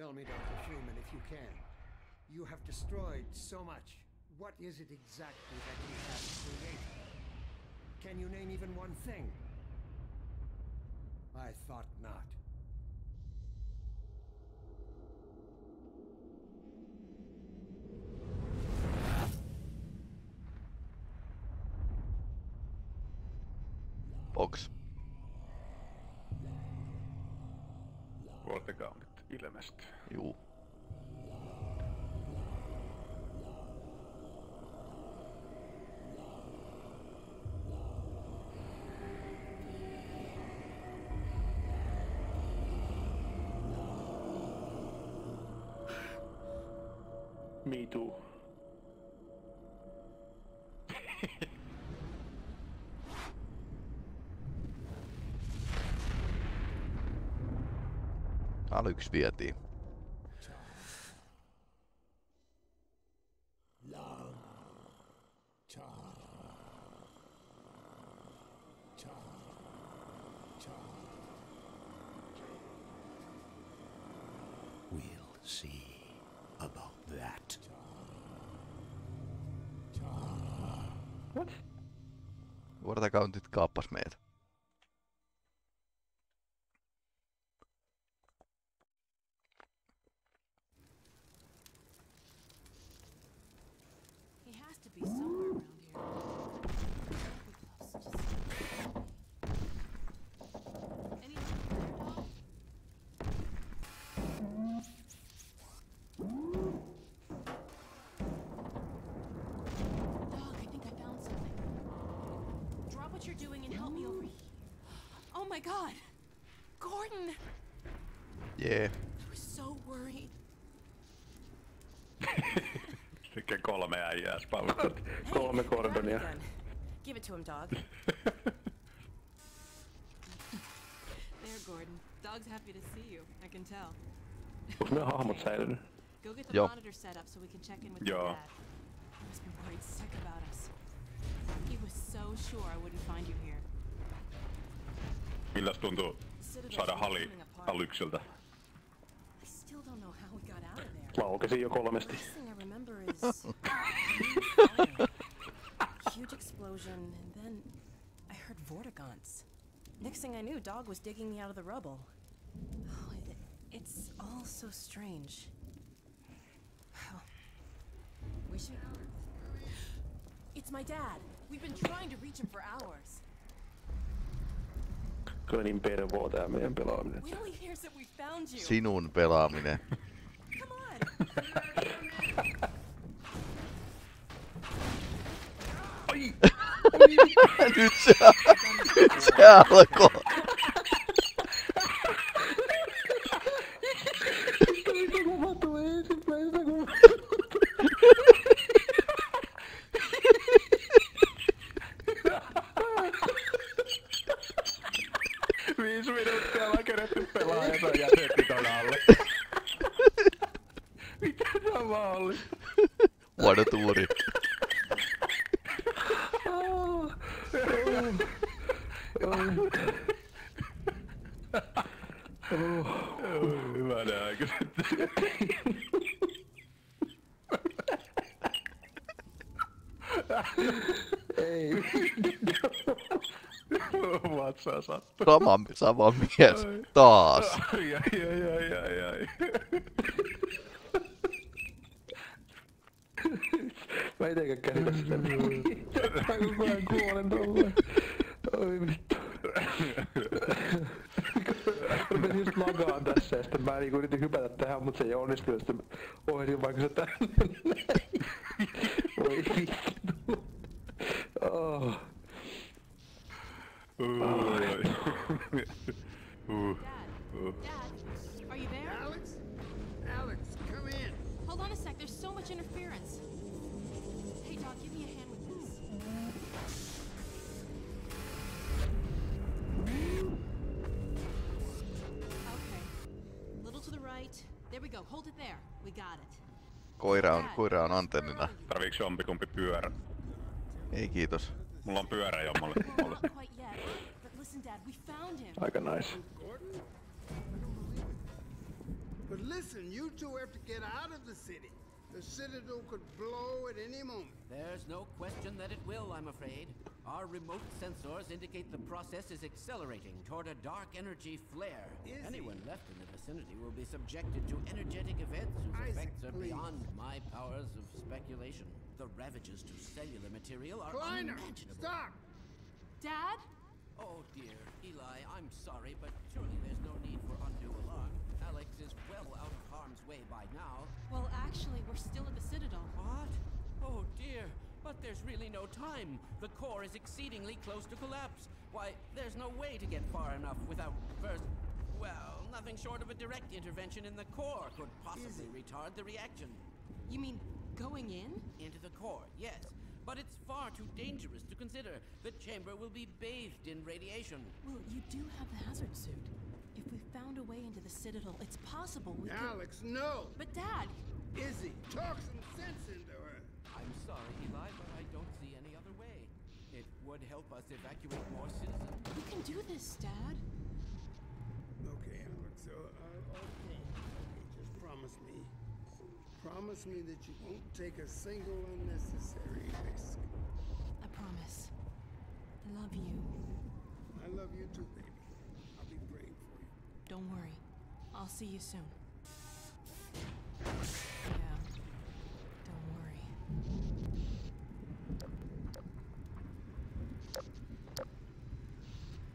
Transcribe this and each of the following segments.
Tell me, Dr. Freeman, if you can. You have destroyed so much. What is it exactly that you have created? Can you name even one thing? I thought not. Box. Voltegaunit ilmestyy. Juu. Me too. Alyks vietiin. My god! Gordon! Yeah. I was so worried. Sekä kolme äijää spavnat. Hey, Kolme I got it Gordonia. again. Give it to him, dog. There, Gordon. Dog's happy to see you. I can tell. Onks meidän hahmot säilynyt? Go get the Joo. monitor set up so we can check in with Joo. your dad. He must be worried sick about us. He was so sure I wouldn't find you here. Milläs tuntuu saada hali. Alykseltä? I still don't know how we got out of there. Laukesin jo kolmesti. Last thing I remember is fire. huge explosion, and then I heard vortigons. Next thing I knew, Dog was digging me out of the rubble. Oh, it, it's all so strange. Oh. We should. It's my dad. We've been trying to reach him for hours. Kyllä niin pervoo tää meidän pelaaminen. Sinun pelaaminen. On. nyt se, nyt se alkoi. Jätetty ton alle. Mitä tää mahdollista? Vuoden tuuri. Hyvänä aikaisesti. Ei. Vatsaa sattuu. Sama, sama mies. Taas. Ai, ai, ai, ai, ai, ai. Mä itekään käsitä sitä. Mä koko ajan kuolen tolleen. Oi vittu. Rupesin just lagaan tässä ja sitten mä niinku yritin hypätä tähän, mutta se ei onnistu. Ja sitten mä ohjasin vaikka se tänne. Oi vittu. Oh. Dad. Dad. Are you there? Alex? Alex, come in. Hold on a sec. There's so much interference. Hey, dog, give me a hand with this. Okay. Little to the right. There we go. Hold it there. We got it. Koira on, koira on antennina. Tarviiks jompikumpi pyörä? Ei kiitos. Mulla on pyörä jommalle. Well, not quite yet. But listen, Dad, we found him. Aika nice. Gordon? But listen, you two have to get out of the city. The Citadel could blow at any moment. There's no question that it will, I'm afraid. Our remote sensors indicate the process is accelerating toward a dark energy flare. Is Anyone it? left in the vicinity will be subjected to energetic events whose Isaac, effects are please. beyond my powers of speculation. The ravages to cellular material are Kleiner, unimaginable. stop! Dad? Oh dear, Eli, I'm sorry, but surely there's no need for undue alarm. Alex is well out of harm's way by now. Well, actually, we're still at the Citadel. What? Oh dear, but there's really no time. The core is exceedingly close to collapse. Why, there's no way to get far enough without first. Well, nothing short of a direct intervention in the core could possibly retard the reaction. You mean going in? Into the core, yes. But it's far too dangerous to consider. The chamber will be bathed in radiation. Well, you do have the hazard suit. If we found a way into the Citadel, it's possible we could. Alex, no! But Dad, Izzy, talk some sense into her. I'm sorry, Eli, but I don't see any other way. It would help us evacuate more citizens. we can do this, Dad. Okay, Alex, so, uh, okay. okay. Just promise me. Promise me that you won't take a single unnecessary risk. I promise. I love you. I love you too, baby. I'll be praying for you. Don't worry. I'll see you soon. Yeah. Don't worry.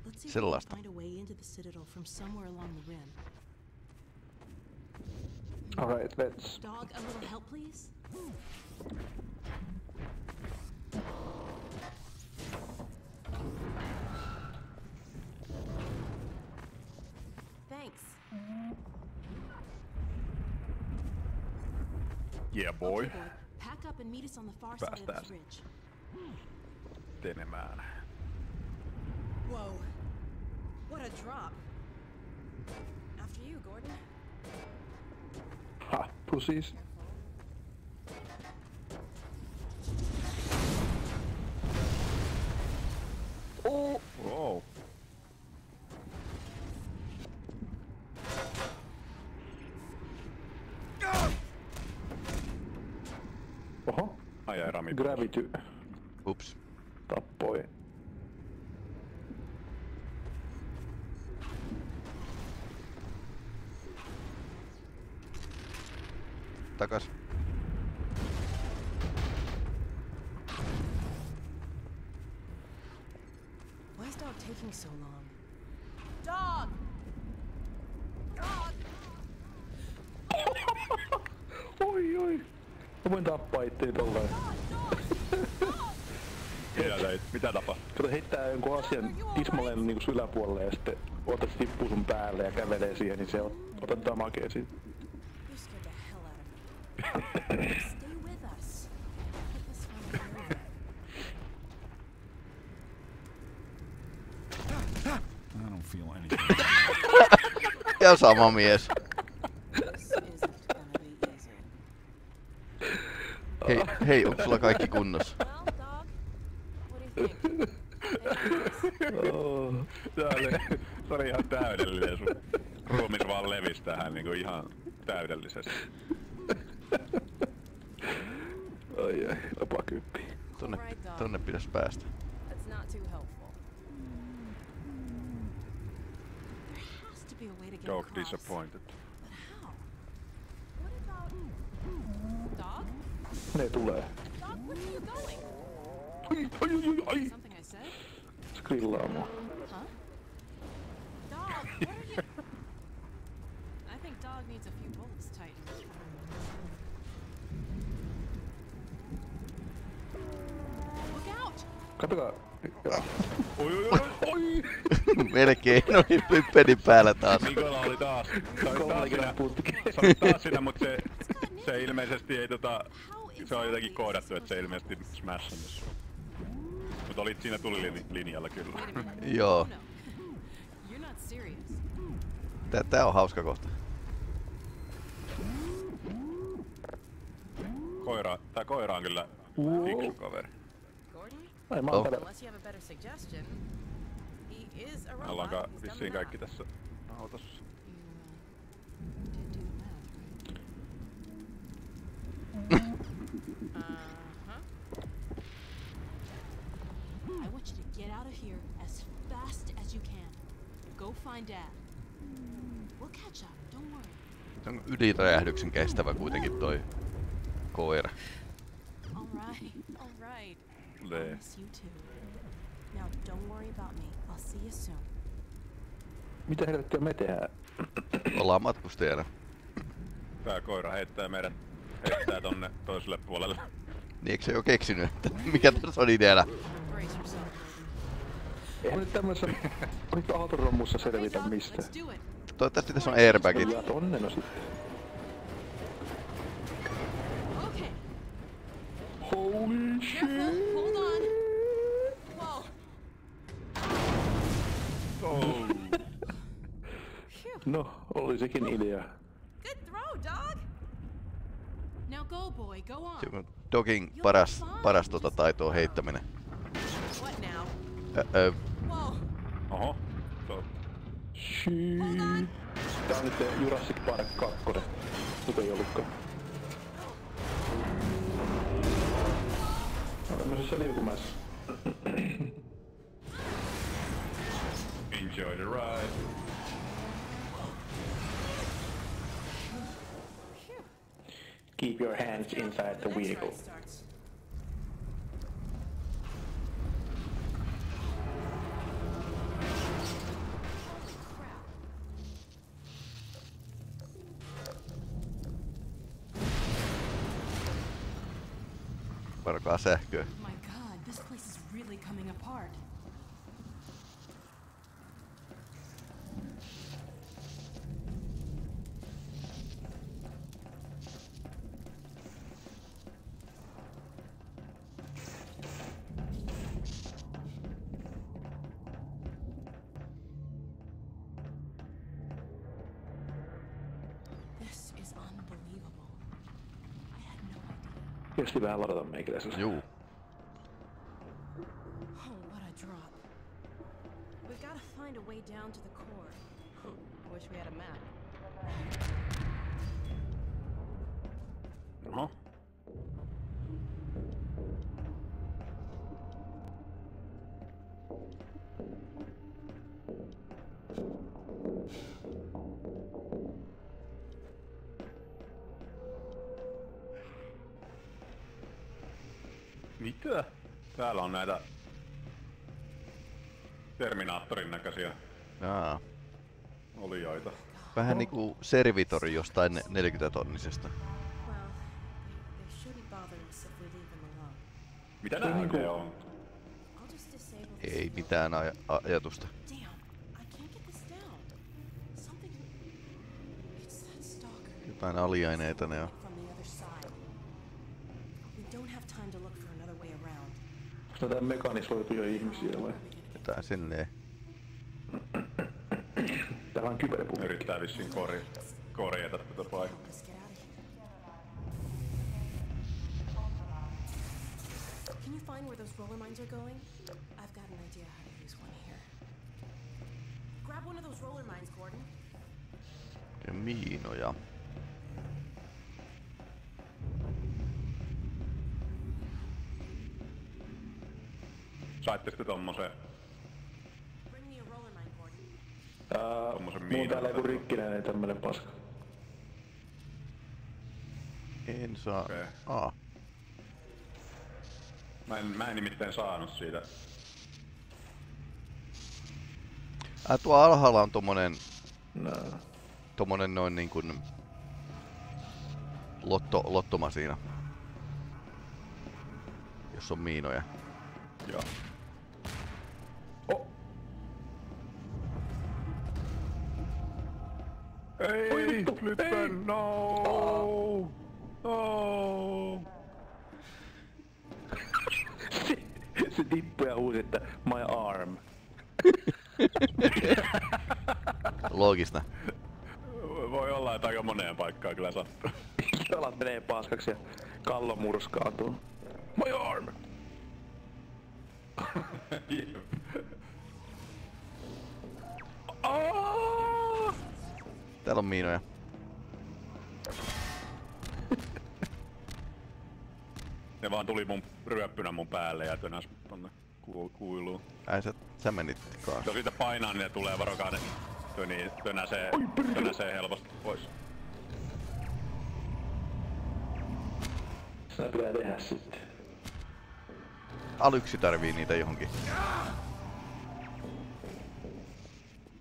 Let's see if we can find a way into the Citadel from somewhere along the rim. Alright, let's... Dog, a little help, please? Yeah boy. Okay, boy. Pack up and meet us on the far side of this Päästään. ridge. Tenemään. Whoa. What a drop. After you, Gordon. Ha, pussies. Gravity Ups. tappoi. Takas. Why is dog taking so long? Dog! Dog! Oi oi! Mä voin tappaa itteeni tolleen. Mitä teit? Mitä tapahtuu? Kato heittää jonkun asian tismalleen niinku sun yläpuolelle ja sitten otat tippuu sun päälle ja kävelee siihen, niin se ot, otat damakea siitä. I don't feel anything. Ja sama mies. Hei, onko sulla kaikki kunnossa? Dog? Oh. Se oli, oli ihan täydellinen. Sun ruumis vaan levisi tähän niinku ihan täydellisesti. Ai ai, lapakyyppi. Tonne, Alright, dog. tonne pitäisi päästä. That's not too helpful. There has to be a way to get Dog across. disappointed. But how? What about dog? Ne tulee. Ai, ai, ai, ai. Something I said? Se grillaa mua. Huh? Dog, what are you? I think dog needs a few bolts tightened. Look out! Katokaa. Oi oi oi oi! Melkein oli pyppeni päällä taas. Nikola oli taas. Se oli taas Kolmella siinä, putki. se oli taas siinä, mut se, se ilmeisesti ei tota... Se on jotenkin koodattu, että se ilmeisesti smashannut sua. Mut olit siinä tulilinjalla kyllä. Joo. Oh. Tää, tää on hauska kohta. Koira, tää koira on kyllä fiksu kaveri. Ai mä oon Oh. täällä. Unless you have a better suggestion. He is a Me He's done vissiin kaikki tässä autossa. Uh-huh. I want you to get out of here as fast as you can. Go find Dad. We'll catch up, don't worry. Se on ydinräjähdyksen kestävä kuitenkin toi koira. Alright, alright. Now don't worry about me. I'll see you soon. Mitä helvettiä me tehdään? Ollaan matkustajana. Tää koira heittää meidän heittää tonne toiselle puolelle. Niin eikö se jo keksinyt, että mikä tässä on ideana? Eihän nyt tämmössä nyt autorommussa selvitä mistä. Toivottavasti tässä on airbagit. Ja tonne no sitten. Holy shit! Hold on. Whoa. Oh. No, oli sekin idea. Good throw, dog. Now go, on Dogin paras, paras tota taito on heittäminen. What now? Ö, Whoa. Oho. Tää on nyt se Jurassic Park 2. Nyt ei ollutkaan. Tämmöisessä liukumäessä. enjoy the ride. Keep your hands inside the vehicle. Starts. Holy crap. My god, this place is really coming apart. Idea. Kesti vähän ladata meikäläisellä. Juu. Oh, Mitä? Täällä on näitä Terminaattorin näköisiä Jaa. olioita. Vähän niinku servitori jostain 40 tonnisesta. Mitä nää oikein on? Ei mitään aj- ajatusta. Jotain aliaineita ne on. Onko näitä mekanisoituja ihmisiä vai? Jotain silleen. Täällä on kyberpummi. Yrittää vissiin kori, korjata tätä paikkaa. Let's get out of here. Can you find where those roller mines are going? I've got an idea how to use one here. Grab one of those roller mines, Gordon. Ja miinoja. Saitte sitten Gordon. Ää, tommosen mulla on täällä joku rikkinäinen tämmönen paska. En saa. Okei. Aa. Mä en, mä en nimittäin saanut siitä. Ää, tuo alhaalla on tommonen, No. tommonen noin niin kuin lotto, lottomasiina. Jos on miinoja. Joo. Ei, Flippen, no! No! se, se tippui ja huusi, että my arm. Loogista. Voi olla, että aika moneen paikkaan kyllä sattuu. Jalat menee paskaksi ja kallo murskaantuu. My arm! Aa! Täällä on miinoja. Ne vaan tuli mun ryöppynä mun päälle ja tönäs tonne ku, kuiluu. Ai sä, sä menit kanssa. Jos siitä painaa, niin ne tulee varokaa ne töni, tönäsee, tönäsee helposti pois. Sitä pitää tehdä sitten. Alyksi tarvii niitä johonkin.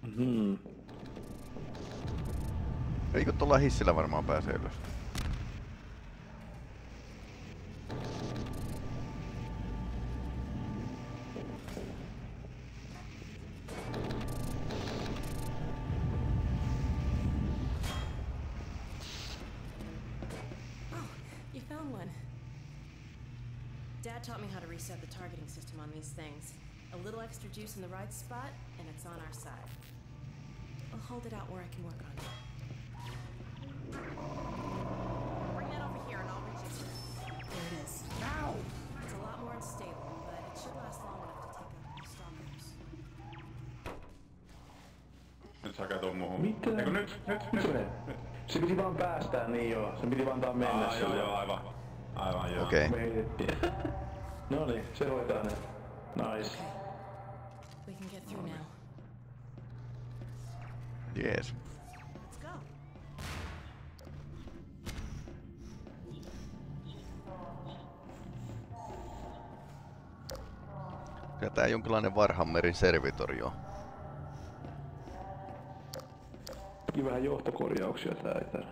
Mhm. Eikö tuolla hissillä varmaan pääsee ylös? You found one. Dad taught me how to reset the targeting system on these things. A little extra juice in the right spot, and it's on our side. I'll hold it out where I can work on it. Eiku nyt, nyt, Nyt se nyt. menee. Se piti vaan päästää niin joo. Se piti vaan antaa mennä Aa, joo, joo, aivan. Aivan, joo. Okei. Me heitettiin. no niin, se hoitaa ne. Nice. We can get through now. Jees. Let's go. Kyllä tää jonkinlainen Warhammerin servitori on. Teki vähän johtokorjauksia tää itärä.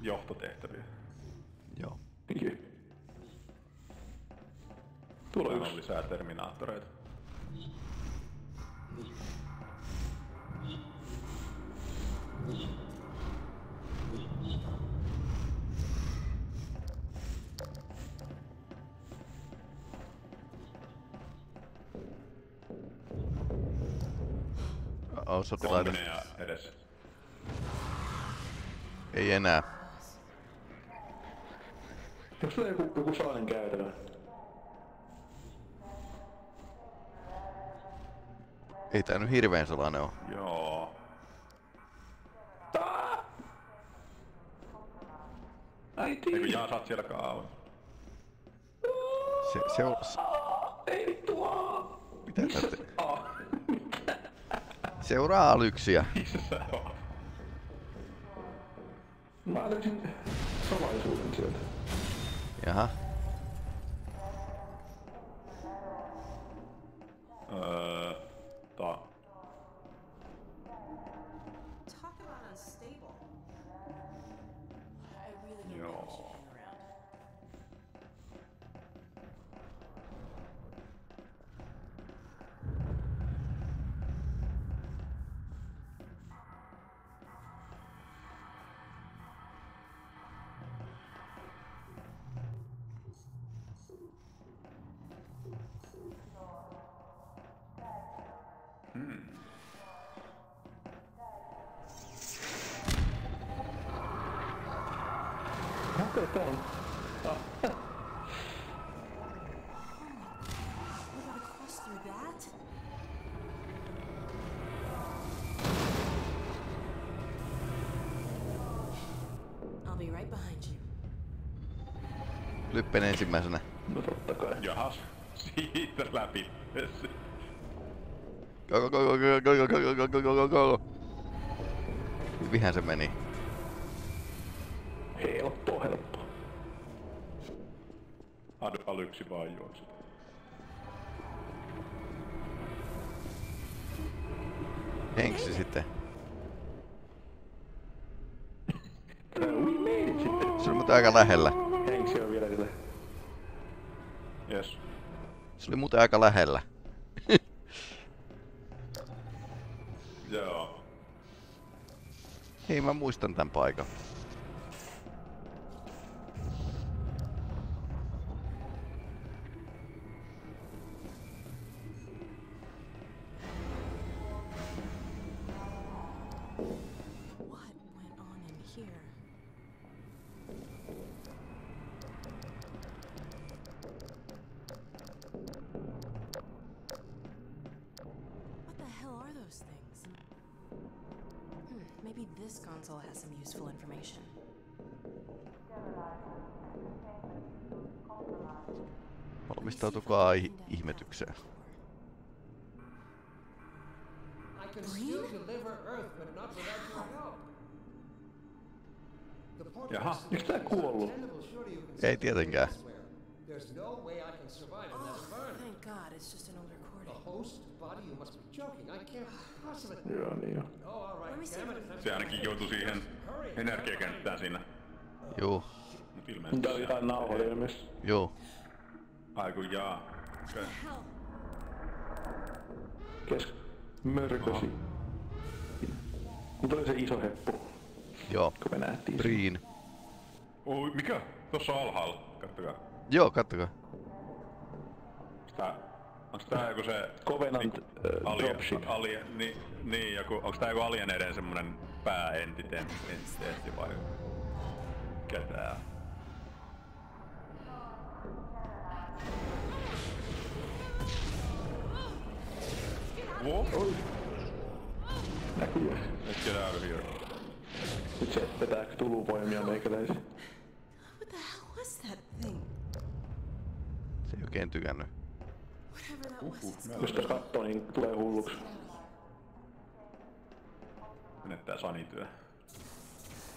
Johtotehtäviä. Joo. Jep. Tuolla on lisää terminaattoreita. Mm-hmm. Sotilaita. Kolminen ja edes. Ei enää. Onko sulla joku, joku salainen käytävä? Ei tää nyt hirveen salainen oo. Joo. Äiti! Eikö Jaa, sä oot siellä kauan. Se, se on... Ei vittua! Mitä se... te... Seuraa Alyksiä. Mä löysin salaisuuden sieltä. Jaha. Lyppen ensimmäisenä. No totta kai. Jahas. Siitä läpi. Go, go, go, go, go, go, go, go, go, go, go, go. Hyvinhän se meni. Helppo, helppo. Ad alyksi vaan juokset. Henksi sitten. Uh. Se muuten aika lähellä. Henksi on vielä sille. Yes. Se oli muuten aika lähellä. Joo. Hei, mä muistan tän paikan. The portal Jaha. Eikö tää kuollut? Ei tietenkään. There's no way I can survive in that environment. Thank God, it's just an old The recording. host body? You must be joking. I can't possibly. Joo, niin joo. Oh, all right. Se ainakin joutui siihen energiakenttään siinä. Juu, ilmeisesti Tää oli jotain nauhoitelmissa. juu. Ai kun jaa. Okei. Hell, Kes... Mörkösi. Mutta oli se iso heppu, Joo. kun me nähtiin. Priin. Oi, mikä? Tossa on alhaalla. Kattokaa. Joo, kattokaa. Onks tää... Onks tää joku se... Covenant niinku äh, dropship. Alien, niin, niin, joku... Onks tää joku alieneiden semmonen pääentiteetti vai... Mikä Wow. Näkyy. Let's get out of here. Nyt se vetää tuluvoimia meikäläisiä. what the hell was that thing? Se ei oikein tykännyt. Whatever that was, it's Jos sitä kattoo, niin tulee hulluksi. Menettää sanityö.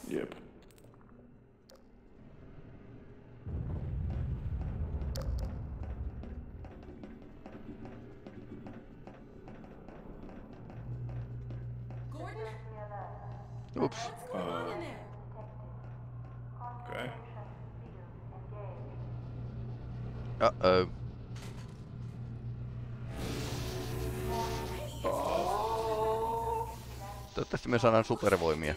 Jep. Ups. what's going on in there? Okei. Uh-oh. Toivottavasti me saadaan supervoimia.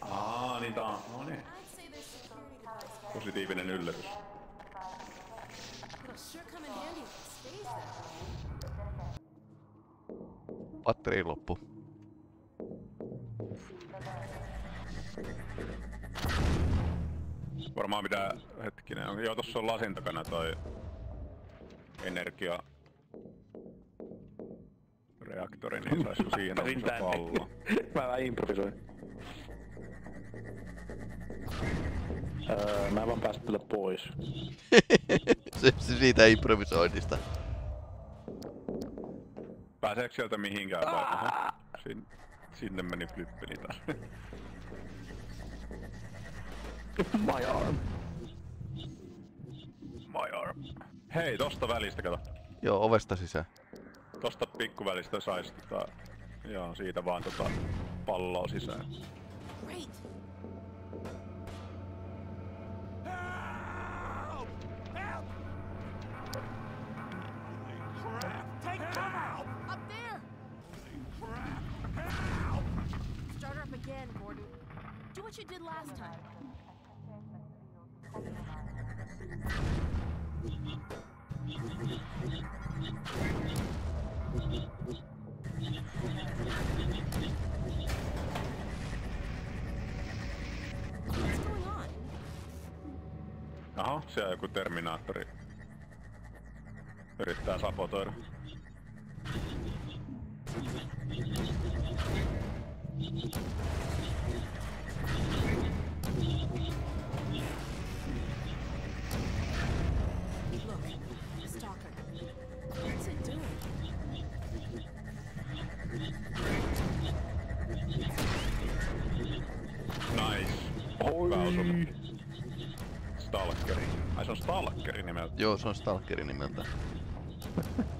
Aa, niin tää on. No niin. Positiivinen yllätys. It'll sure Varmaan pitää, hetkinen, joo tossa on lasin takana toi energia reaktori, niin saisiko siihen olla se pallo? Mä vähän improvisoin. Öö, mä en vaan päästä tälle pois. se, se siitä improvisoinnista. Pääseekö sieltä mihinkään vai? Aha, Sin, sinne meni flippini taas. My arm. My arm. Hei, tosta välistä kato. Joo, ovesta sisään. Tosta pikkuvälistä sais tota... Joo, siitä vaan tota palloa sisään. Great. Joku Terminaattori yrittää sabotoida. Nice. Hyvä osuma. Joo, se on Stalkerin nimeltä.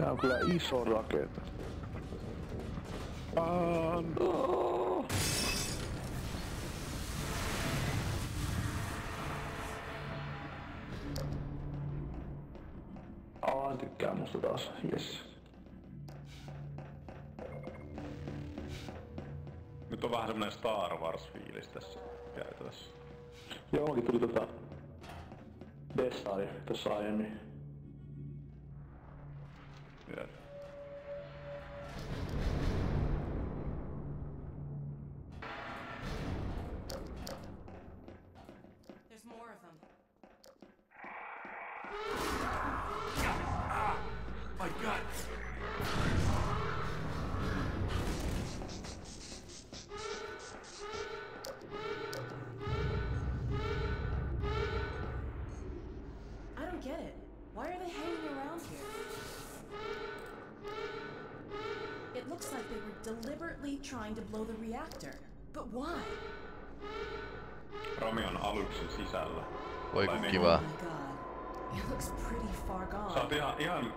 Tää on kyllä iso. Um, Oh. Alan tykkää musta taas, yes. nyt on vähän semmonen Star Wars-fiilis tässä käytävässä. Joo, mullakin tuli tota... Dessari tossa aiemmin. Yes. There's more of them. My god! I don't get it. Why are they hanging around here? It looks like they were deliberately trying to blow the reactor. But why? Rami on aluksen sisällä. Voi Tai kun kivaa. Oh my god. It looks pretty far gone. Sä oot ihan, ihan... I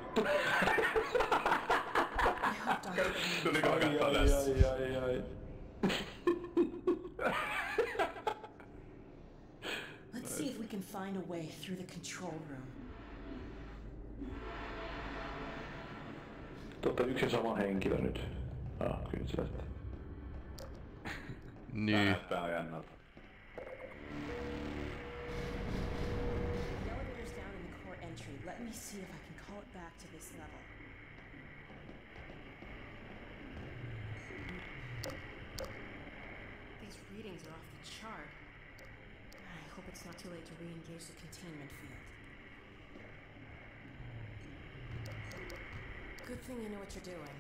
hope Dr. Green Tuli kyllä katsoa Ai, tässä. ai, ai, ai. Let's see if we can find a way through the control room. Totta yksi ja sama henkilö nyt. Ah, kyllä se lähtee. Tää Niin. näyttää jännältä. The elevator's down in the core entry. Let me see if I can call it back to this level. These readings are off the chart. I hope it's not too late to re-engage the containment field. Good thing you know what you're doing.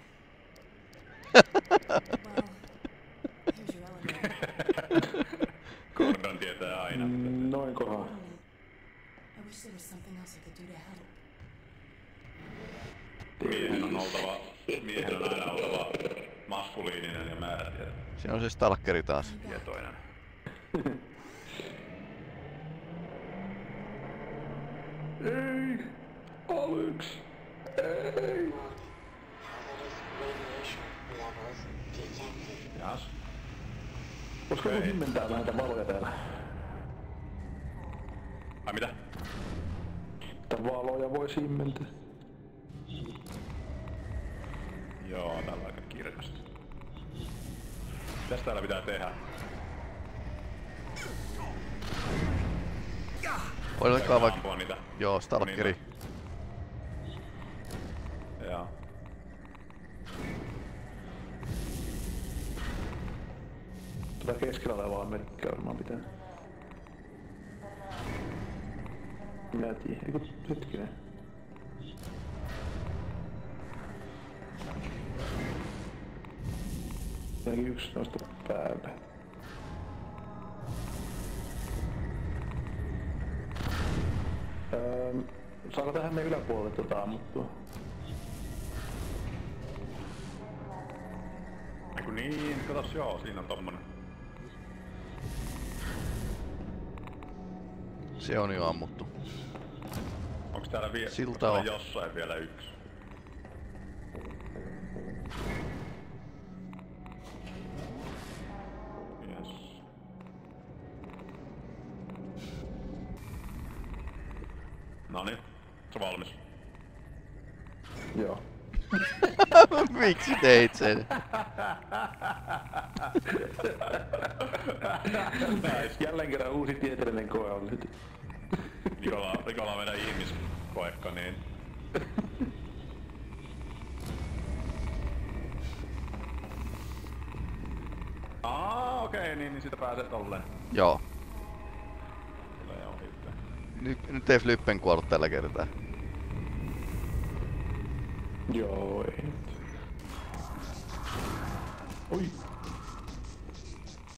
well, here's your elevator. Gordon tietää aina. Wait a minute. I wish there was something else I could do to help. Miehen on oltava, miehen on aina oltava maskuliininen ja määrätietoinen. Siinä on se stalkeri taas. tietoinen. Ei! Alyx! Ei! Jas. Okay. himmentää vähän näitä valoja täällä? Ai mitä? Että valoja voisi himmentää. Joo, täällä on aika kirkasta. Mitäs täällä pitää tehdä? Voidaanko vaikka... Joo, stalkeri. Joo. Merkkiä varmaan pitää. Minä en tiedä. Eiku, hetkinen. Ainakin yksi noista päällä. Öö, saako tähän meidän yläpuolelle tota ammuttua? Niin, katos joo, siinä on tommonen. Se on jo ammuttu. Onks täällä, vie- Silta on. jossain vielä yksi? Yes. Noniin, se on valmis. Joo. Miksi teit sen? Jälleen kerran uusi tieteellinen koe on nyt. Nikola, Nikola on meidän ihmiskoekka, niin... Aa, okei, okay, niin, niin sitä pääsee tolleen. Joo. Tulee ohi. Nyt, nyt ei Flippen kuollut tällä kertaa. Joo, ei. Oi.